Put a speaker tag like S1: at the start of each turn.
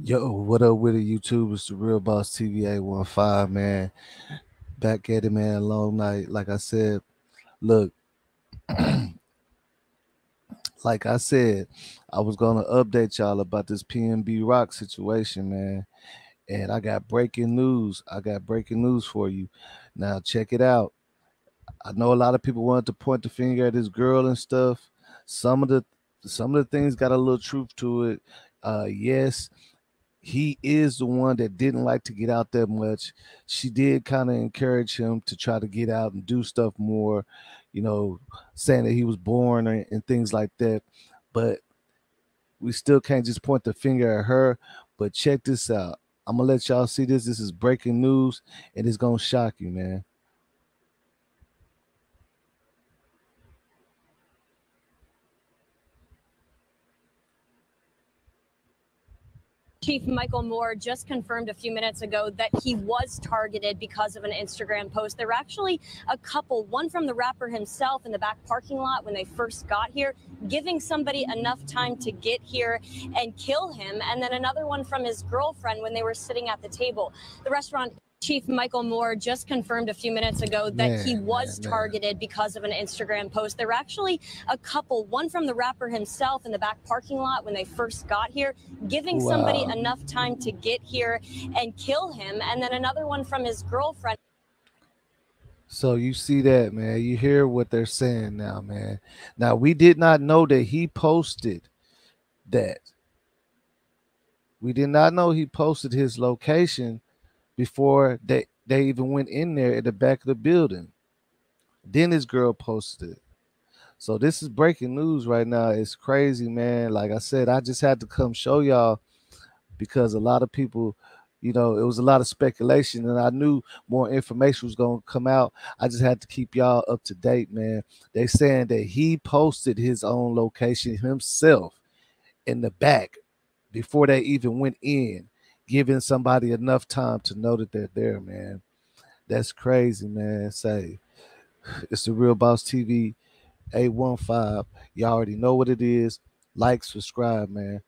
S1: Yo, what up with it, YouTube? It's the Real Boss TV 815, man. Back at it, man. Long night. Like I said, look, like I said, I was gonna update y'all about this PNB Rock situation, man. And I got breaking news. I got breaking news for you. Now check it out. I know a lot of people wanted to point the finger at this girl and stuff. Some of the some of the things got a little truth to it. Uh yes, he is the one that didn't like to get out that much. She did kind of encourage him to try to get out and do stuff more, you know, saying that he was born and, things like that. But we still can't just point the finger at her. But check this out. I'm gonna let y'all see this. This is breaking news, and it's gonna shock you, man.
S2: Chief Michel Moore just confirmed a few minutes ago that he was targeted because of an Instagram post. There were actually a couple, one from the rapper himself in the back parking lot when they first got here, giving somebody enough time to get here and kill him, and then another one from his girlfriend when they were sitting at the table. The restaurant Chief Michel Moore just confirmed a few minutes ago that man, he was man, targeted man. because of an Instagram post. There were actually a couple, one from the rapper himself in the back parking lot when they first got here, giving wow. somebody enough time to get here and kill him, and then another one from his girlfriend.
S1: So you see that, man. You hear what they're saying now, man. Now we did not know that he posted that. We did not know he posted his location before they they even went in there at the back of the building. Then this girl posted it. So this is breaking news right now. It's crazy, man. Like I said, I just had to come show y'all because a lot of people, you know, it was a lot of speculation and I knew more information was going to come out. I just had to keep y'all up to date, man. They saying that he posted his own location himself in the back before they even went in giving somebody enough time to know that they're there, man. That's crazy, man. Say, it's the Real Boss TV 815. Y'all already know what it is. Like, subscribe, man.